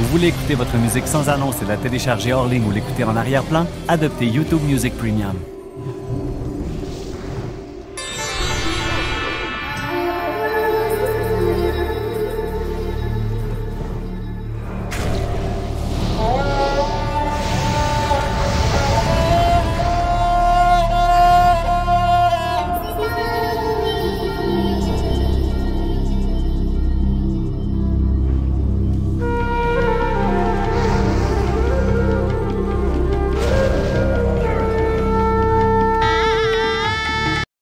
Vous voulez écouter votre musique sans annonce et la télécharger hors ligne ou l'écouter en arrière-plan, adoptez YouTube Music Premium.